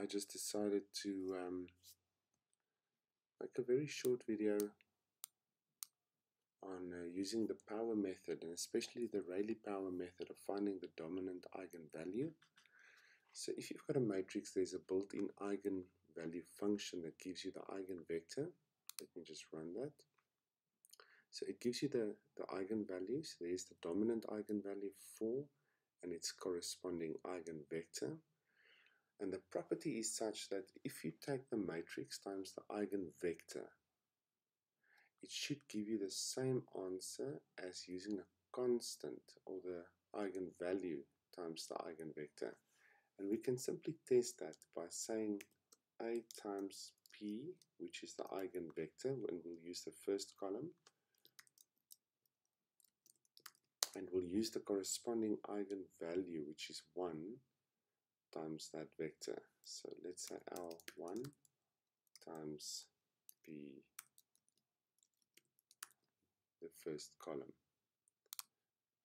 I just decided to um, make a very short video on uh, using the power method and especially the Rayleigh power method of finding the dominant eigenvalue. So if you've got a matrix, there's a built-in eigenvalue function that gives you the eigenvector. Let me just run that. So it gives you the, the eigenvalues. There's the dominant eigenvalue 4 and its corresponding eigenvector. And the property is such that if you take the matrix times the eigenvector, it should give you the same answer as using a constant or the eigenvalue times the eigenvector. And we can simply test that by saying A times P, which is the eigenvector, and we'll use the first column, and we'll use the corresponding eigenvalue, which is 1, times that vector. So let's say L1 times B, the first column.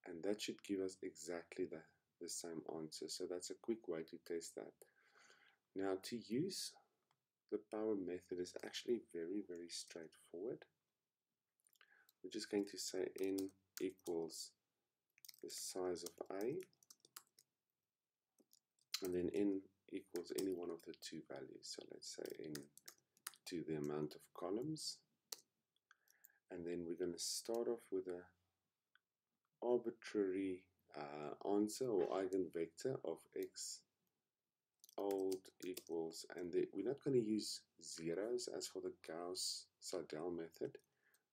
And that should give us exactly the, the same answer. So that's a quick way to test that. Now to use the power method is actually very, very straightforward. We're just going to say n equals the size of A and then n equals any one of the two values. So let's say n to the amount of columns. And then we're going to start off with a arbitrary uh, answer or eigenvector of x old equals, and the, we're not going to use zeros as for the Gauss-Seidel method.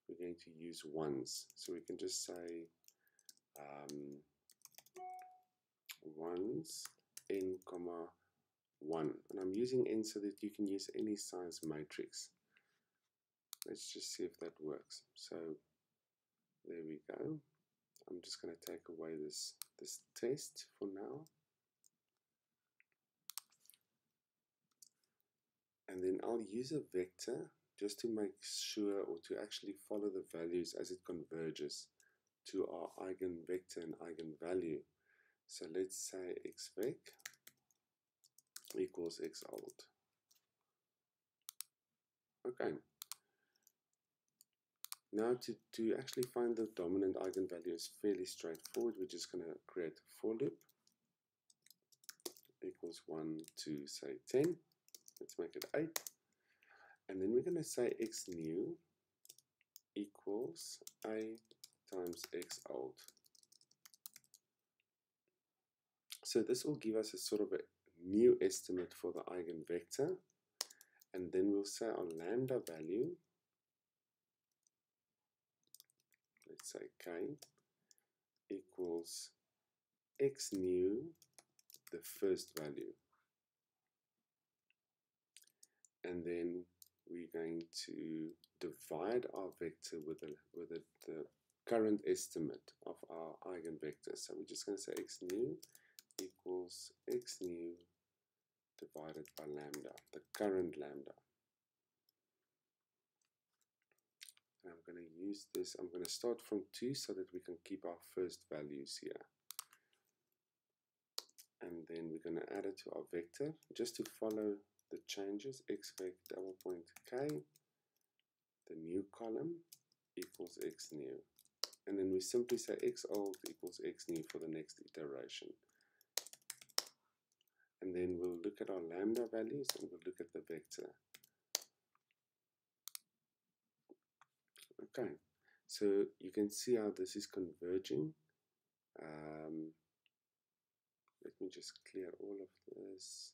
We're going to use ones. So we can just say um, ones n comma 1 and I'm using n so that you can use any size matrix. Let's just see if that works. So there we go. I'm just going to take away this this test for now. And then I'll use a vector just to make sure or to actually follow the values as it converges to our eigenvector and eigenvalue. So let's say xvec equals x old. Okay. Now to, to actually find the dominant eigenvalue is fairly straightforward. We're just going to create a for loop equals 1 to say 10. Let's make it 8. And then we're going to say x new equals a times x old. So this will give us a sort of a new estimate for the eigenvector. And then we'll say our lambda value, let's say k, equals x new, the first value. And then we're going to divide our vector with, the, with the, the current estimate of our eigenvector. So we're just going to say x new equals x new divided by lambda, the current lambda. And I'm going to use this, I'm going to start from 2 so that we can keep our first values here. And then we're going to add it to our vector just to follow the changes x double point k, the new column equals x new. And then we simply say x old equals x new for the next iteration and then we'll look at our lambda values and we'll look at the vector. Okay, so you can see how this is converging. Um, let me just clear all of this.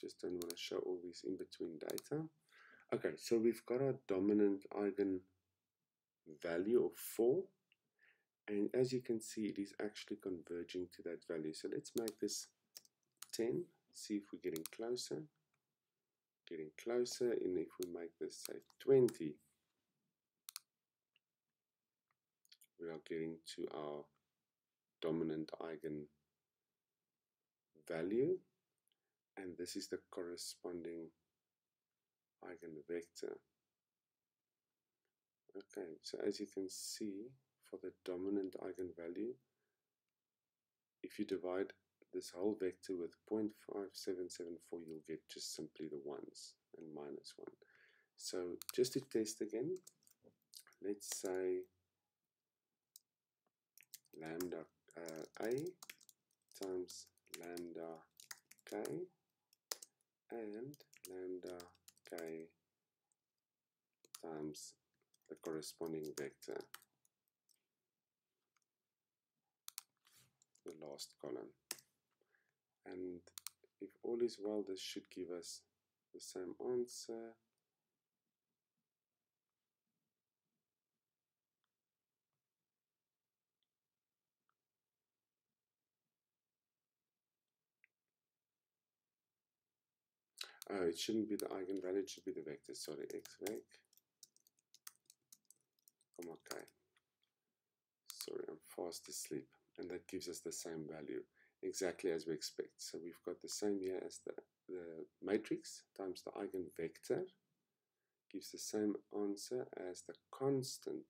Just don't want to show all these in between data. Okay, so we've got our dominant eigen value of 4 and as you can see it is actually converging to that value. So let's make this 10 see if we're getting closer getting closer and if we make this say 20 we are getting to our dominant eigen value. And this is the corresponding eigenvector okay so as you can see for the dominant eigenvalue, if you divide this whole vector with 0.5774, you'll get just simply the ones and minus 1. So just to test again, let's say lambda uh, a times lambda k and lambda k times the corresponding vector, the last column. And if all is well, this should give us the same answer. Oh, it shouldn't be the eigenvalue, it should be the vector. Sorry, x vec, comma. Sorry, I'm fast asleep. And that gives us the same value, exactly as we expect. So we've got the same here as the, the matrix times the eigenvector gives the same answer as the constant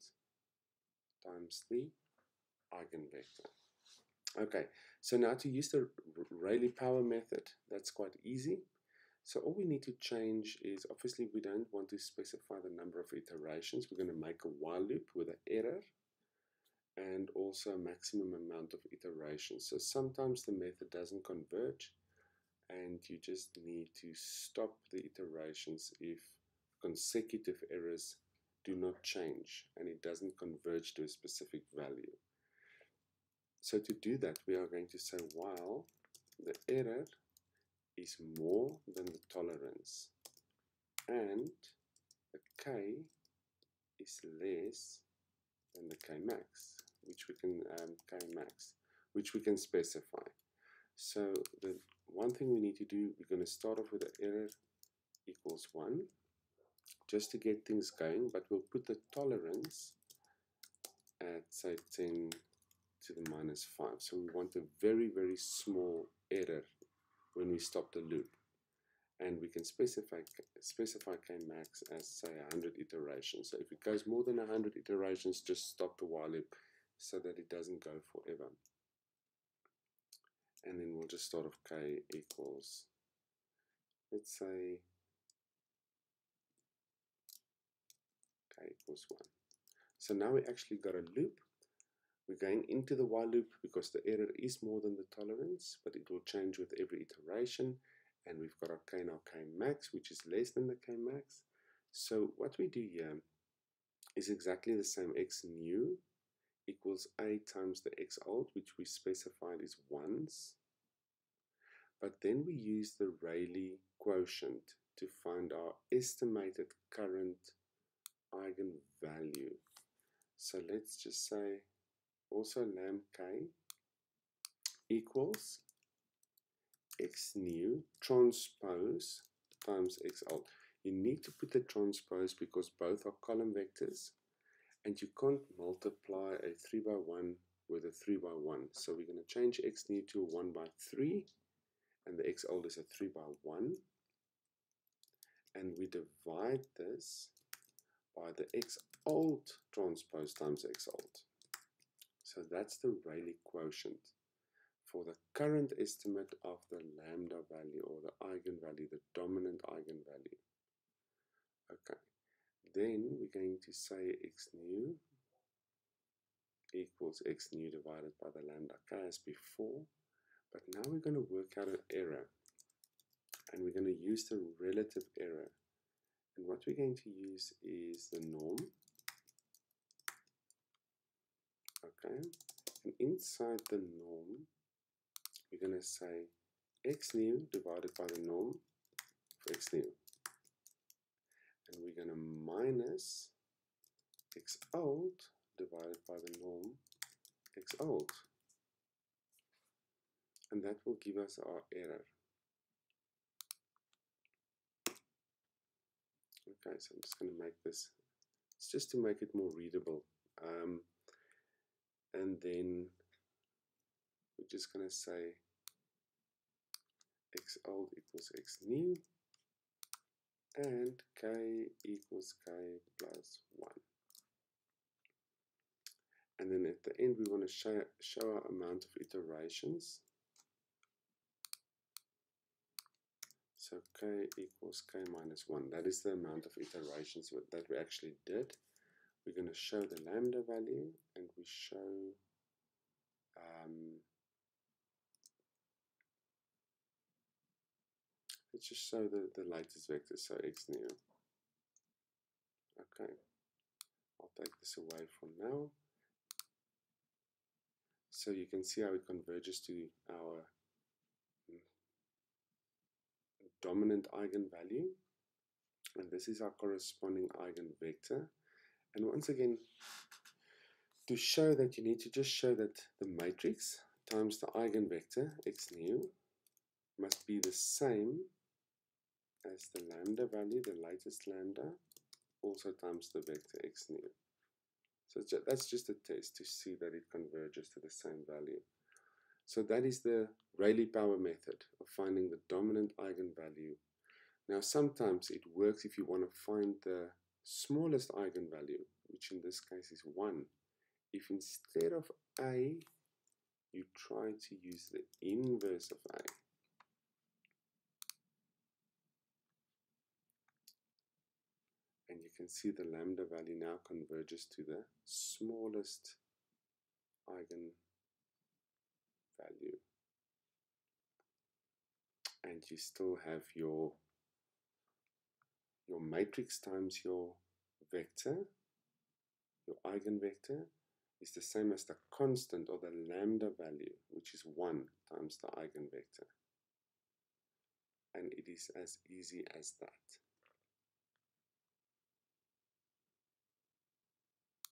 times the eigenvector. Okay, so now to use the Rayleigh power method, that's quite easy. So all we need to change is, obviously we don't want to specify the number of iterations. We're going to make a while loop with an error and also a maximum amount of iterations. So sometimes the method doesn't converge and you just need to stop the iterations if consecutive errors do not change and it doesn't converge to a specific value. So to do that, we are going to say while the error is more than the tolerance and the k is less than the k max which we can um, k max which we can specify so the one thing we need to do we're going to start off with the error equals 1 just to get things going but we'll put the tolerance at say 10 to the minus 5 so we want a very very small error when we stop the loop. And we can specify, specify Kmax as say 100 iterations. So if it goes more than 100 iterations, just stop the while loop so that it doesn't go forever. And then we'll just start off K equals, let's say K equals 1. So now we actually got a loop we're going into the while loop because the error is more than the tolerance, but it will change with every iteration. And we've got our k now k max, which is less than the k max. So what we do here is exactly the same. x new equals a times the x old, which we specified is ones. But then we use the Rayleigh quotient to find our estimated current eigenvalue. So let's just say also lamb k equals x new transpose times x old. You need to put the transpose because both are column vectors and you can't multiply a 3 by 1 with a 3 by 1. So we're going to change x new to a 1 by 3 and the x old is a 3 by 1 and we divide this by the x old transpose times x old. So that's the Rayleigh quotient for the current estimate of the lambda value or the eigenvalue, the dominant eigenvalue. Okay, then we're going to say x new equals x new divided by the lambda k as before, but now we're going to work out an error and we're going to use the relative error. And what we're going to use is the norm. Okay and inside the norm we're going to say x new divided by the norm for x new going to minus x old divided by the norm x old. And that will give us our error. Okay so I'm just going to make this it's just to make it more readable. Um, and then we're just going to say x old equals x new and chi equals chi plus 1. And then at the end, we want to show, show our amount of iterations. So k equals k minus 1. That is the amount of iterations that we actually did. We're going to show the lambda value and we show um, let's just show the, the latest vector, so x new. Okay, I'll take this away for now. So you can see how it converges to our mm, dominant eigenvalue and this is our corresponding eigenvector and once again to show that you need to just show that the matrix times the eigenvector x new must be the same as the lambda value, the latest lambda, also times the vector x new. So that's just a test to see that it converges to the same value. So that is the Rayleigh-Power method of finding the dominant eigenvalue. Now sometimes it works if you want to find the smallest eigenvalue, which in this case is 1. If instead of a, you try to use the inverse of a, and you can see the lambda value now converges to the smallest eigenvalue. and you still have your your matrix times your vector, your eigenvector, is the same as the constant or the lambda value, which is 1 times the eigenvector. And it is as easy as that.